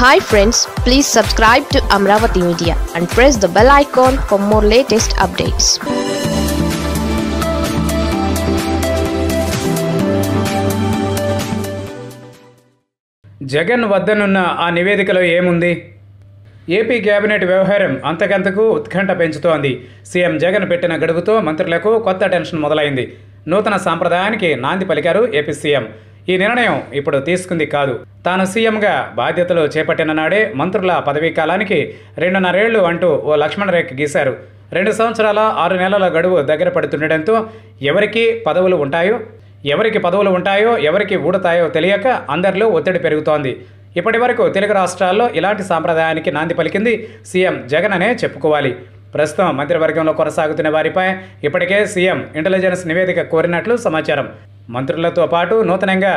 Hi friends please subscribe to Amaravati media and press the bell icon for more latest updates Jagan వద్దనున్న ఆ నివేదికలో ఏముంది? AP cabinet వ్యవహారం అంతకంతకు ఉత్కంఠ పెంచుతోంది. సీఎం జగన్ పెట్టిన గడువుతో మంత్రులకు కొత్త టెన్షన్ మొదలైంది. నూతన సాంప్రదాయానికి నాంది పలికారు ఏపీ సీఎం. ఈ నిర్ణయం ఇప్పుడు తీసుకుంది కాదు. తాను సీఎంగా బాధ్యతలు చేపట్టిన నాడే మంత్రుల పదవీ కాలానికి రెండున్నరేళ్ళు అంటూ ఓ లక్ష్మణ రేఖ గీశారు. రెండు సంవత్సరాల ఆరు నెలల గడువు దగ్గర పడుతుండటంతో ఎవరికి పదవులు ఉంటాయో ఎవరికి పదవులు ఉంటాయో ఎవరికి ఊడతాయో తెలియక అందరిలో ఒత్తిడి పెరుగుతోంది. ఇప్పటి వరకు తెలుగు రాష్ట్రాల్లో ఇలాంటి సాంప్రదాయానికి నాంది పలికింది సీఎం జగన్ అనే చెప్పుకోవాలి. ప్రస్తుతం మంత్రివర్గంలో కొనసాగుతున్న వారిపై ఇప్పటికే సీఎం ఇంటెలిజెన్స్ నివేదిక కోరినట్లు సమాచారం. మంత్రులతో పాటు నూతనంగా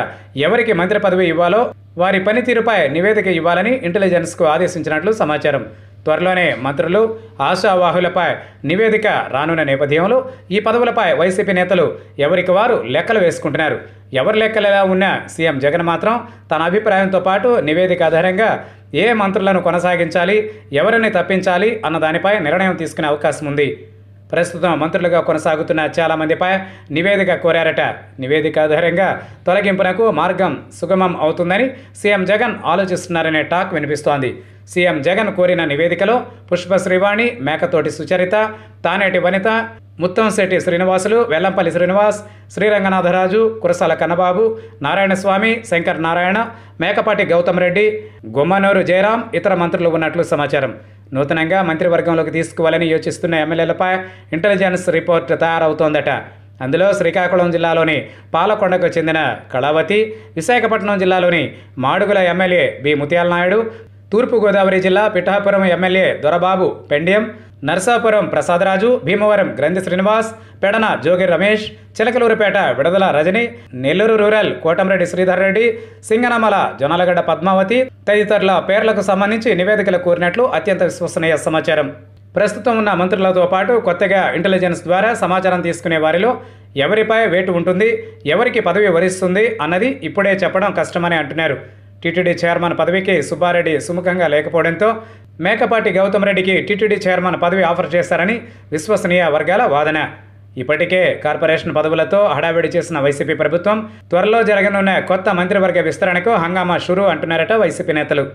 ఎవరికి మంత్రి పదవి ఇవ్వాలో వారి పనితీరుపై నివేదిక ఇవ్వాలని ఇంటెలిజెన్స్కు ఆదేశించినట్లు సమాచారం. త్వరలోనే మంత్రులు ఆశావాహులపై నివేదిక రానున్న నేపథ్యంలో ఈ పదవులపై వైసీపీ నేతలు ఎవరికి వారు లెక్కలు వేసుకుంటున్నారు? ఎవరి లెక్కలు ఎలా ఉన్నా సీఎం జగన్ మాత్రం తన అభిప్రాయంతో పాటు నివేదిక ఆధారంగా ఏ మంత్రులను కొనసాగించాలి ఎవరిని తప్పించాలి అన్న దానిపై నిర్ణయం తీసుకునే అవకాశం ఉంది. ప్రస్తుతం మంత్రులుగా కొనసాగుతున్న చాలామందిపై నివేదిక కోరారట. నివేదిక ఆధారంగా తొలగింపునకు మార్గం సుగమం అవుతుందని సీఎం జగన్ ఆలోచిస్తున్నారనే టాక్ వినిపిస్తోంది. సీఎం జగన్ కోరిన నివేదికలో పుష్ప శ్రీవాణి మేకతోటి సుచరిత తానేటి వనిత ముత్తంశెట్టి శ్రీనివాసులు వెల్లంపల్లి శ్రీనివాస్ శ్రీరంగనాథరాజు కురసాల కన్నబాబు నారాయణస్వామి శంకర్ నారాయణ మేకపాటి గౌతమ్ రెడ్డి గుమ్మనూరు జయరాం ఇతర మంత్రులు ఉన్నట్లు సమాచారం. నూతనంగా మంత్రివర్గంలోకి తీసుకోవాలని యోచిస్తున్న ఎమ్మెల్యేలపై ఇంటెలిజెన్స్ రిపోర్ట్ తయారవుతోందట. అందులో శ్రీకాకుళం జిల్లాలోని పాలకొండకు చెందిన కళావతి విశాఖపట్నం జిల్లాలోని మాడుగుల ఎమ్మెల్యే బి ముత్యాల నాయుడు తూర్పుగోదావరి జిల్లా పిఠాపురం ఎమ్మెల్యే దొరబాబు పెండ్యం నర్సాపురం ప్రసాదరాజు భీమవరం గ్రంథి శ్రీనివాస్ పెడన జోగి రమేష్ చిలకలూరుపేట విడదల రజని నెల్లూరు రూరల్ కోటంరెడ్డి శ్రీధర్ రెడ్డి సింగనమల జొనాలగడ్డ పద్మావతి తదితరుల పేర్లకు సంబంధించి నివేదికలు కోరినట్లు అత్యంత విశ్వసనీయ సమాచారం. ప్రస్తుతం ఉన్న మంత్రులతో పాటు కొత్తగా ఇంటెలిజెన్స్ ద్వారా సమాచారం తీసుకునే వారిలో ఎవరిపై వేటు ఉంటుంది ఎవరికి పదవి వరిస్తుంది అన్నది ఇప్పుడే చెప్పడం కష్టమని అంటున్నారు. టీటీడీ చైర్మన్ పదవికి సుబ్బారెడ్డి సుముఖంగా లేకపోవడంతో మేకపాటి గౌతమ్ రెడ్డికి టీటీడీ చైర్మన్ పదవి ఆఫర్ చేశారని విశ్వసనీయ వర్గాల వాదన. ఇప్పటికే కార్పొరేషన్ పదవులతో హడావిడి చేసిన వైసీపీ ప్రభుత్వం త్వరలో జరగనున్న కొత్త మంత్రివర్గ విస్తరణకు హంగామా షురూ అంటున్నారట వైసీపీ నేతలు.